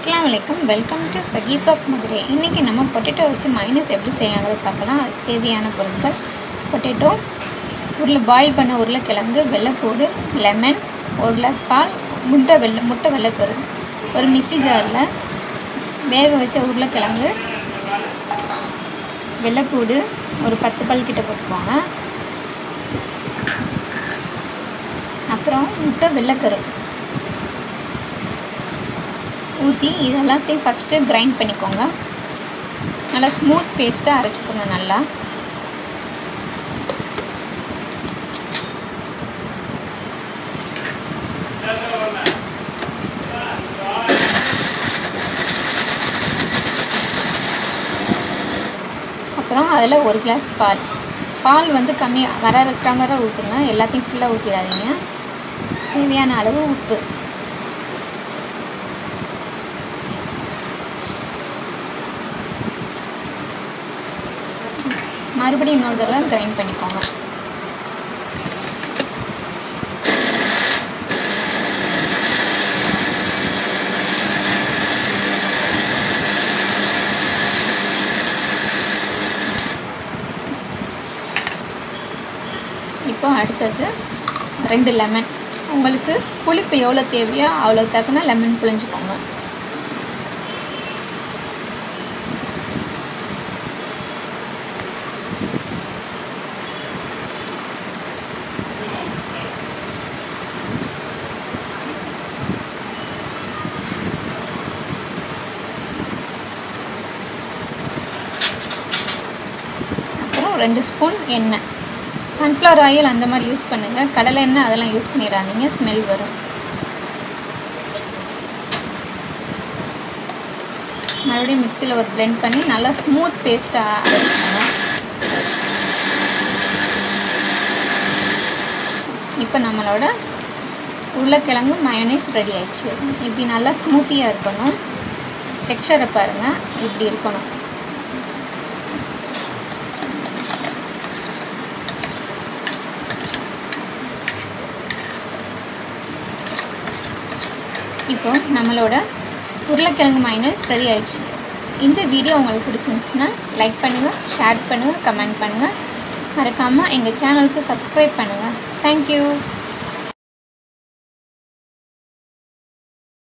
அஸ்லாம் வலைக்கம் welcome to சகீஸ் ஆஃப் மதுரை இன்றைக்கி நம்ம பொட்டேட்டோ வச்சு மைனஸ் எப்படி செய்யறது பார்க்கலாம். அதுக்கு தேவையான பொருட்கள் பொட்டேட்டோ உருளை பாயில் பண்ண உருளைக்கிழங்கு வெள்ளைப்பூடு லெமன் ஒரு கிளாஸ் பால் முட்டை வெள்ளை முட்டை வெள்ளைக்கரு ஒரு மிக்சி ஜாரில் வேக வச்ச உருளைக்கிழங்கு வெள்ளைப்பூடு ஒரு பத்து பல் கிட்ட போட்டுக்கோங்க. அப்புறம் முட்டை வெள்ளைக்கரு. ஊற்றி இது எல்லாத்தையும் ஃபஸ்ட்டு கிரைண்ட் பண்ணிக்கோங்க. நல்லா ஸ்மூத் பேஸ்ட்டாக அரைச்சிக்கணும் நல்லா. அப்புறம் அதில் ஒரு கிளாஸ் பால். பால் வந்து கம்மியாக வர டம்ளராக ஊற்றுங்க எல்லாத்தையும் ஃபுல்லாக ஊற்றிடாதீங்க தேவையான அளவு உப்பு. மறுபடியும் இன்னொரு தடவை கிரைண்ட் பண்ணிக்கோங்க. இப்போ அடுத்தது ரெண்டு லெமன் உங்களுக்கு புளிப்பு எவ்வளோ தேவையோ அவ்வளோ தக்கன லெமன் புளிஞ்சுக்கோங்க அப்புறம் ரெண்டு ஸ்பூன் எண்ணெய். சன்ஃப்ளவர் ஆயில் அந்த மாதிரி யூஸ் பண்ணுங்கள் கடலை எண்ணெய் அதெல்லாம் யூஸ் பண்ணிடாதீங்க. ஸ்மெல் வரும். மறுபடியும் மிக்சியில் ஒரு பிளெண்ட் பண்ணி நல்லா ஸ்மூத் பேஸ்ட்டாக அரைச்சிக்கோங்க இப்போ நம்மளோட உருளைக்கிழங்கு மயோனைஸ் ரெடி ஆயிடுச்சு. இப்படி நல்லா ஸ்மூத்தியாக இருக்கணும். டெக்ஸ்டரை பாருங்கள் இப்படி இருக்கணும். இப்போ நம்மளோட உருளைக்கிழங்கு மைனஸ் ரெடி ஆயிடுச்சு. இந்த வீடியோ உங்களுக்கு பிடிச்சிருந்துச்சுன்னா லைக் பண்ணுங்கள் ஷேர் பண்ணுங்கள் கமெண்ட் பண்ணுங்கள் மறக்காமல் எங்கள் சேனலுக்கு சப்ஸ்கிரைப் பண்ணுங்கள் தேங்க்யூ